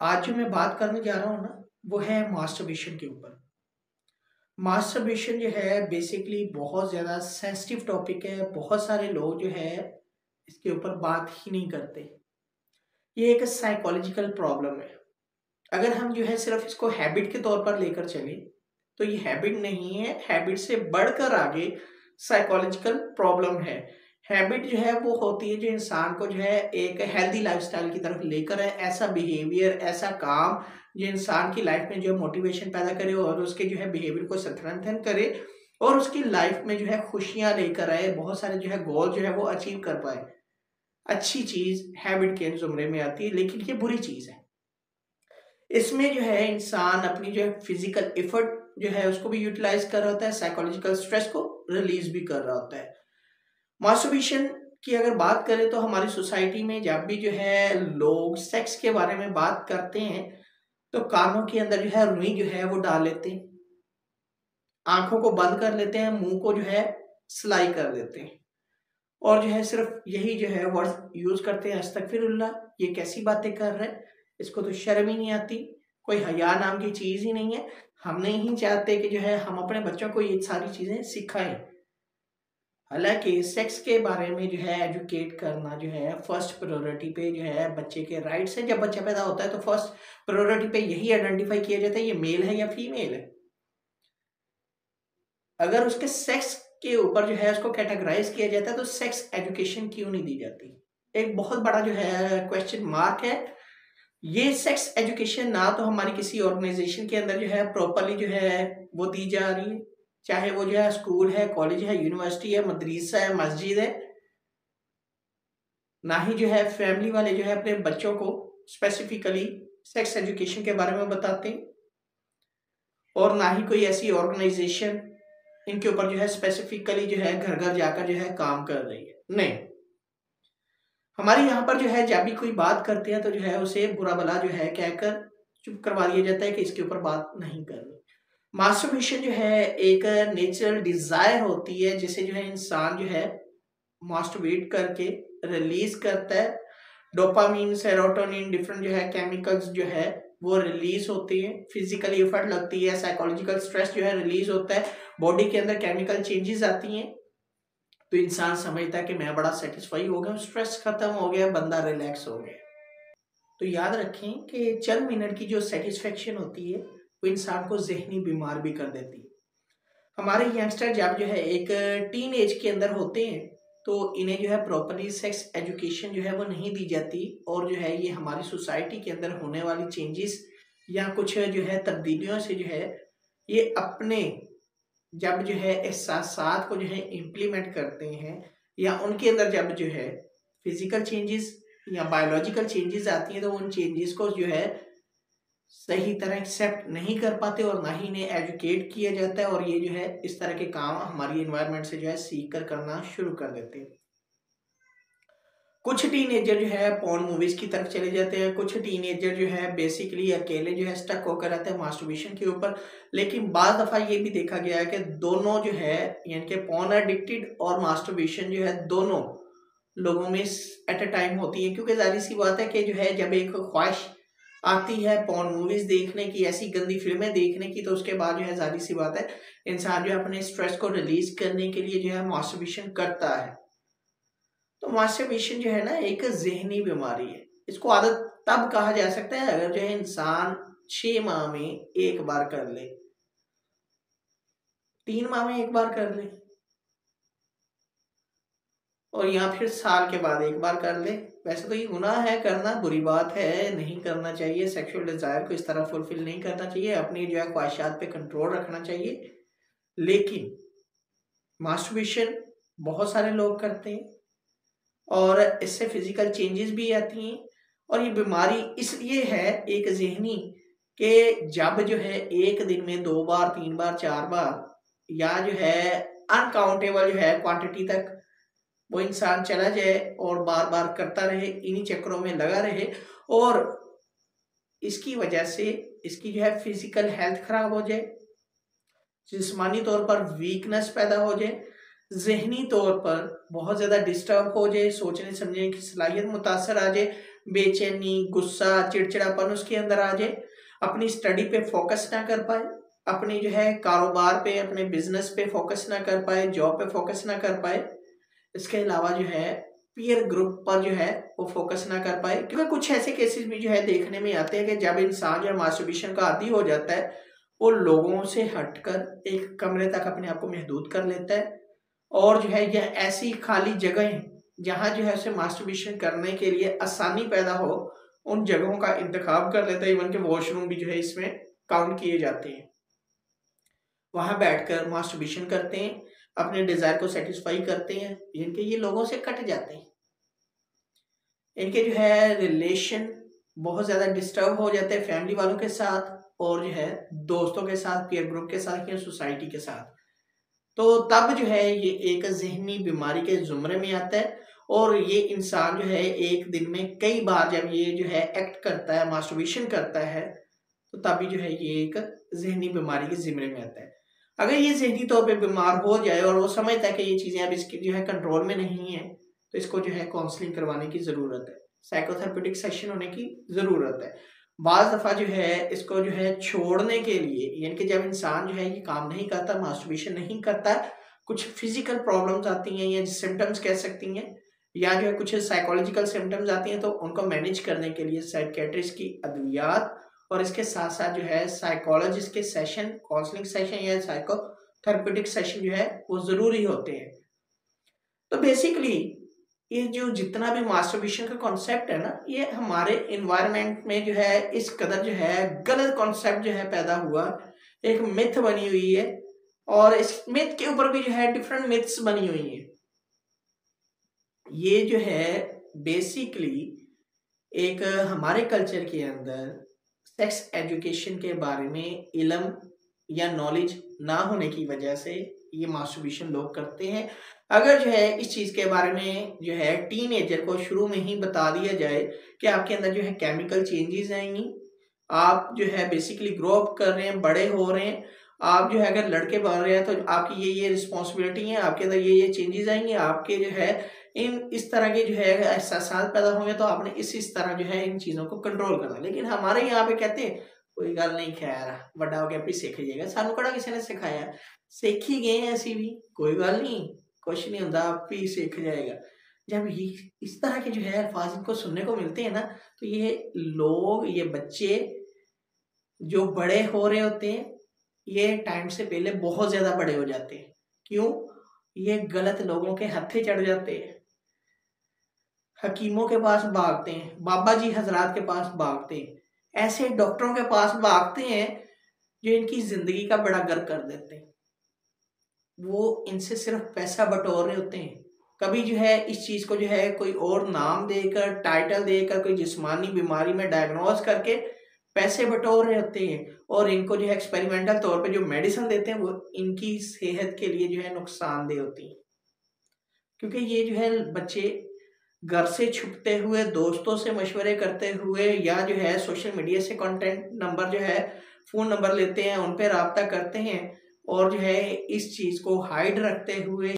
आज जो मैं बात करने जा रहा हूँ ना, वो है मास्टरबेशन के ऊपर। मास्टरबेशन जो है बेसिकली बहुत ज़्यादा सेंसिटिव टॉपिक है। बहुत सारे लोग जो है, इसके ऊपर बात ही नहीं करते। ये एक साइकोलॉजिकल प्रॉब्लम है। अगर हम जो है सिर्फ़ इसको हैबिट के तौर पर लेकर चले तो ये हैबिट नहीं है। हैबिट से बढ़कर आगे साइकोलॉजिकल प्रॉब्लम है। हैबिट जो है वो होती है जो इंसान को जो है एक हेल्दी लाइफस्टाइल की तरफ़ लेकर है ऐसा बिहेवियर ऐसा काम जो इंसान की लाइफ में जो है मोटिवेशन पैदा करे और उसके जो है बिहेवियर को स्ट्रेंथन करे और उसकी लाइफ में जो है खुशियाँ लेकर आए बहुत सारे जो है गोल जो है वो अचीव कर पाए अच्छी चीज़ हैबिट के जुमरे में आती है लेकिन ये बुरी चीज़ है इसमें जो है इंसान अपनी जो है फ़िज़िकल एफर्ट जो है उसको भी यूटिलाइज कर रहा होता है साइकोलॉजिकल स्ट्रेस को रिलीज़ भी कर रहा होता है मास्टरबेशन की अगर बात करें तो हमारी सोसाइटी में जब भी जो है लोग सेक्स के बारे में बात करते हैं तो कानों के अंदर जो है रुई जो है वो डाल लेते हैं। आँखों को बंद कर लेते हैं, मुँह को जो है सिलाई कर देते हैं। और जो है सिर्फ़ यही जो है वर्ड यूज़ करते हैं, अस्तगफिरुल्लाह, ये कैसी बातें कर रहे हैं? इसको तो शर्म ही नहीं आती, कोई हया नाम की चीज़ ही नहीं है। हम नहीं चाहते कि जो है हम अपने बच्चों को ये सारी चीज़ें सिखाएँ। हालाँकि सेक्स के बारे में जो है एजुकेट करना जो है फ़र्स्ट प्रायोरिटी पे जो है बच्चे के राइट्स है। जब बच्चा पैदा होता है तो फ़र्स्ट प्रायोरिटी पे यही आइडेंटिफाई किया जाता है, ये मेल है या फीमेल है अगर उसके सेक्स के ऊपर जो है उसको कैटेगराइज किया जाता है तो सेक्स एजुकेशन क्यों नहीं दी जाती? एक बहुत बड़ा जो है क्वेश्चन मार्क है। ये सेक्स एजुकेशन ना तो हमारी किसी ऑर्गेनाइजेशन के अंदर जो है प्रॉपरली जो है वो दी जा रही है। चाहे वो जो है स्कूल है, कॉलेज है, यूनिवर्सिटी है, मदरसा है, मस्जिद है, ना ही जो है फैमिली वाले जो है अपने बच्चों को स्पेसिफिकली सेक्स एजुकेशन के बारे में बताते हैं। और ना ही कोई ऐसी ऑर्गेनाइजेशन इनके ऊपर जो है स्पेसिफिकली जो है घर घर जाकर जो है काम कर रही है। नहीं। हमारे यहाँ पर जो है जब भी कोई बात करते हैं तो जो है उसे बुरा भला जो है कहकर चुप करवा दिया जाता है कि इसके ऊपर बात नहीं करनी। मास्टरबेशन जो है एक नेचुरल डिज़ायर होती है, जिसे जो है इंसान जो है मास्टरबेट करके रिलीज़ करता है। डोपामीन सेरोटोनिन डिफरेंट जो है केमिकल्स जो है वो रिलीज़ होती है। फिजिकली एफर्ट लगती है साइकोलॉजिकल स्ट्रेस जो है रिलीज़ होता है। बॉडी के अंदर केमिकल चेंजेस आती हैं। तो इंसान समझता है कि मैं बड़ा सेटिस्फाई हो गया स्ट्रेस खत्म हो गया, बंदा रिलैक्स हो गया। तो याद रखें कि चंद मिनट की जो सेटिस्फेक्शन होती है वो इंसान को जहनी बीमार भी कर देती है हमारे यंगस्टर जब जो है एक टीन एज के अंदर होते हैं तो इन्हें जो है प्रॉपरली सेक्स एजुकेशन जो है वो नहीं दी जाती और जो है ये हमारी सोसाइटी के अंदर होने वाली चेंजेस या कुछ जो है तब्दीलियों से जो है ये अपने जब जो है एहसास को जो है इम्प्लीमेंट करते हैं या उनके अंदर जब जो है फ़िज़िकल चेंजेस या बायोलॉजिकल चेंजेस आती हैं तो उन चेंजेस को जो है सही तरह एक्सेप्ट नहीं कर पाते और ना ही इन्हें एजुकेट किया जाता है और ये जो है, इस तरह के काम हमारी इन्वायरमेंट से जो है सीख कर करना शुरू कर देते हैं। कुछ टीनेजर जो है पॉन मूवीज़ की तरफ़ चले जाते हैं। कुछ टीनेजर जो है बेसिकली अकेले जो है स्टक होकर रहते हैं मास्टरबेशन के ऊपर। लेकिन बाद दफ़ा ये भी देखा गया है कि दोनों जो है, यानी कि पॉन एडिक्टेड और मास्टरबेशन जो है, दोनों लोगों में एट अ टाइम होती है। क्योंकि ज़ाहिर सी बात है कि जो है, जब एक ख्वाहिश आती है पॉन मूवीज़ देखने की, ऐसी गंदी फ़िल्में देखने की तो उसके बाद जो है जारी सी बात है, इंसान जो है अपने स्ट्रेस को रिलीज़ करने के लिए जो है मास्टरबेशन करता है। तो मास्टरबेशन जो है ना, एक जहनी बीमारी है। इसको आदत तब कहा जा सकता है अगर जो है इंसान छह माह में एक बार कर ले। तीन माह में एक बार कर ले। और या फिर साल के बाद एक बार कर ले। वैसे तो ये गुनाह है, करना बुरी बात है, नहीं करना चाहिए सेक्सुअल डिज़ायर को इस तरह फुलफिल नहीं करना चाहिए, अपनी जो है ख्वाहिशात पे कंट्रोल रखना चाहिए। लेकिन मास्टरबेशन बहुत सारे लोग करते हैं और इससे फ़िज़िकल चेंजेस भी आती हैं और ये बीमारी इसलिए है, एक जहनी कि जब जो है एक दिन में दो बार, तीन बार, चार बार या जो है अनकाउंटेबल जो है क्वांटिटी तक वो इंसान चला जाए और बार बार करता रहे, इन्हीं चक्रों में लगा रहे और इसकी वजह से इसकी जो है फ़िज़िकल हेल्थ खराब हो जाए, जिसमानी तौर पर वीकनेस पैदा हो जाए, जहनी तौर पर बहुत ज़्यादा डिस्टर्ब हो जाए, सोचने समझने की सलाहियत मुतासर आ जाए, बेचैनी, गुस्सा, चिड़चिड़ापन उसके अंदर आ जाए, अपनी स्टडी पे फोकस ना कर पाए, अपनी जो है कारोबार पे, अपने बिज़नेस पे फोकस ना कर पाए जॉब पे फोकस ना कर पाए इसके अलावा जो है पीयर ग्रुप पर जो है, वो फोकस ना कर पाए। क्योंकि कुछ ऐसे केसेस भी जो है देखने में आते हैं कि जब इंसान जो है मास्टरबेशन का आदि हो जाता है, वो लोगों से हटकर एक कमरे तक अपने आप को महदूद कर लेता है। और जो है, यह ऐसी खाली जगह, जहाँ जो है उसे मास्टरबेशन करने के लिए आसानी पैदा हो, उन जगहों का इंतखब कर लेता है। इवन के वॉशरूम भी जो है इसमें काउंट किए जाते हैं। वहाँ बैठकर मास्टरबेशन करते हैं। अपने डिज़ायर को सेटिस्फाई करते हैं, इनके ये लोगों से कट जाते हैं। इनके जो है रिलेशन बहुत ज़्यादा डिस्टर्ब हो जाते हैं फैमिली वालों के साथ और जो है दोस्तों के साथ पीयर ग्रुप के साथ या सोसाइटी के साथ। तो तब जो है ये एक जहनी बीमारी के जुमरे में आता है और ये इंसान जो है एक दिन में कई बार जब ये जो है एक्ट करता है मास्टरबेशन करता है तो तभी जो है ये एक जहनी बीमारी के जिमरे में आता है। अगर ये जहनी तौर पे बीमार हो जाए और वो समझता है कि ये चीज़ें अब इसकी जो है कंट्रोल में नहीं है तो इसको जो है काउंसलिंग करवाने की ज़रूरत है। साइकोथेरेपेटिक सेशन होने की ज़रूरत है। बाज़ दफ़ा जो है इसको जो है छोड़ने के लिए, यानी कि जब इंसान जो है ये काम नहीं करता मास्टरबेशन नहीं करता, कुछ फ़िज़िकल प्रॉब्लम्स आती हैं या सिम्टम्स कह सकती हैं, या जो है कुछ साइकोलॉजिकल सिम्टम्स आती हैं तो उनको मैनेज करने के लिए साइकेट्रिस्ट की अद्वियात और इसके साथ साथ जो है साइकोलॉजिस्ट के सेशन काउंसलिंग सेशन या साइकोथेरेपेटिक सेशन जो है, वो ज़रूरी होते हैं। तो बेसिकली ये जो जितना भी मास्टरबेशन का कॉन्सेप्ट है ना, ये हमारे इन्वायरमेंट में जो है, इस कदर जो है, गलत कॉन्सेप्ट जो है पैदा हुआ। एक मिथ बनी हुई है और इस मिथ के ऊपर भी जो है डिफरेंट मिथ्स बनी हुई है। ये जो है बेसिकली एक हमारे कल्चर के अंदर सेक्स एजुकेशन के बारे में इलम या नॉलेज ना होने की वजह से ये मास्टरबेशन लोग करते हैं। अगर जो है, इस चीज़ के बारे में जो है टीन एजर को शुरू में ही बता दिया जाए कि आपके अंदर जो है केमिकल चेंजेस आएँगी। आप जो है बेसिकली ग्रो अप कर रहे हैं, बड़े हो रहे हैं आप जो है, अगर लड़के बन रहे हैं तो आपकी ये ये रिस्पॉन्सिबिलिटी है, आपके अंदर ये ये चेंजेस आएँगे, आपके जो है, इन, इस तरह के जो है एहसास पैदा होंगे तो आपने इस इस तरह जो है, इन चीज़ों को कंट्रोल करना। लेकिन हमारे यहाँ पे कहते हैं, कोई गल नहीं, खैर, बड़ा हो गया भी सीख जाएगा सानू कड़ा किसी ने सिखाया? सीख ही गए हैं ऐसी भी? कोई गल नहीं, कुछ नहीं होता आप ही सीख जाएगा। जब ये, इस तरह के जो है, अल्फाज इनको सुनने को मिलते हैं ना तो ये लोग, ये बच्चे जो बड़े हो रहे होते हैं ये टाइम से पहले बहुत ज़्यादा बड़े हो जाते हैं। क्यों? ये गलत लोगों के हथे चढ़ जाते हैं। हकीमों के पास भागते हैं, बाबा जी हजरात के पास भागते हैं। ऐसे डॉक्टरों के पास भागते हैं जो इनकी ज़िंदगी का बड़ा गर्व कर देते हैं। वो इनसे सिर्फ़ पैसा बटोर रहे होते हैं। कभी जो है इस चीज़ को जो है कोई और नाम देकर टाइटल देकर, कोई जिस्मानी बीमारी में डायग्नोज करके पैसे बटोर रहे होते हैं और इनको जो है एक्सपेरिमेंटल तौर पे जो मेडिसिन देते हैं वो इनकी सेहत के लिए जो है नुकसानदेह होती है। क्योंकि ये जो है बच्चे घर से छुपते हुए, दोस्तों से मशवरे करते हुए या जो है सोशल मीडिया से कंटेंट नंबर जो है फ़ोन नंबर लेते हैं, उन पर रबता करते हैं और जो है इस चीज़ को हाइड रखते हुए